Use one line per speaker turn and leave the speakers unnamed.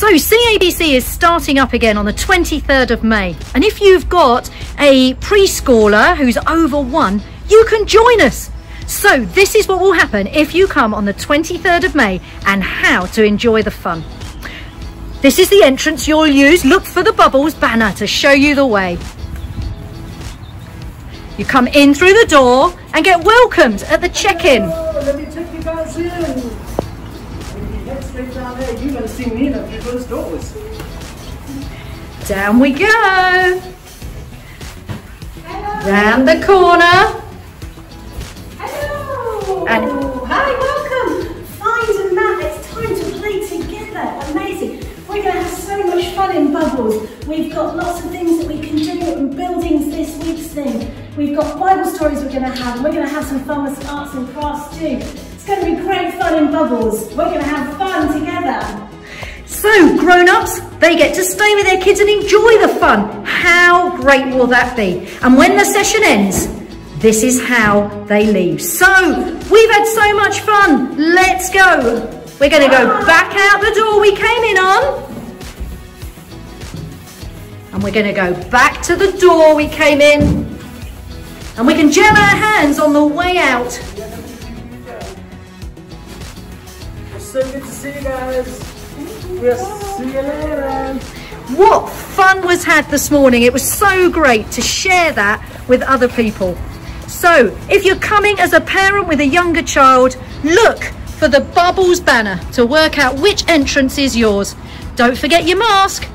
So CABC is starting up again on the 23rd of May. And if you've got a preschooler who's over one, you can join us. So this is what will happen if you come on the 23rd of May and how to enjoy the fun. This is the entrance you'll use. Look for the Bubbles banner to show you the way. You come in through the door and get welcomed at the check-in.
Down there, you're to see Nina through those doors.
Down we go. Round the corner.
Hello!
And-
Hi, welcome! Find and Matt, it's time to play together. Amazing. We're going to have so much fun in Bubbles. We've got lots of things that we can do and buildings this week's thing. We've got Bible stories we're going to have and we're going to have some fun with some arts and crafts too. It's going to be great fun in Bubbles. We're going to have fun together.
So, grown-ups, they get to stay with their kids and enjoy the fun. How great will that be? And when the session ends, this is how they leave. So, we've had so much fun. Let's go. We're going to go back out the door we came in on. And we're going to go back to the door we came in. And we can gel our hands on the way out.
See you guys. We'll see you later.
What fun was had this morning. It was so great to share that with other people. So if you're coming as a parent with a younger child, look for the Bubbles banner to work out which entrance is yours. Don't forget your mask.